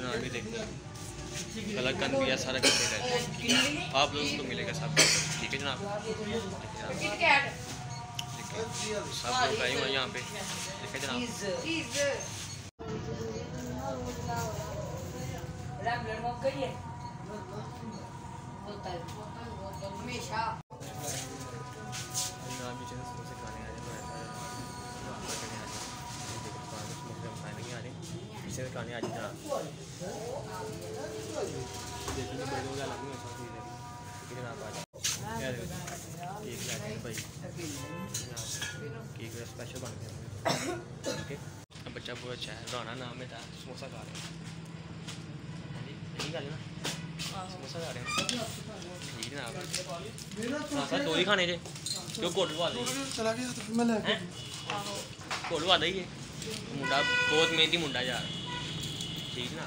जनाब जनाब भी है सारा कुछ है आप लोगों को मिलेगा सब ठीक है जनाब जनाब। सब लोग आए हुए यहाँ पे देखिए जनाब हमेशा पीछे से खाने आ जाना केक भाई केक स्पेशल बन गया ओके बच्चा बहुत अच्छा है। राना नाम है समोसा खा रहे हैं। ना? समोसा खा रहे हैं। ठीक ना समोसा दो ही खाने जे क्यों मुंडा बहुत मेहनती मुंडा यार chính là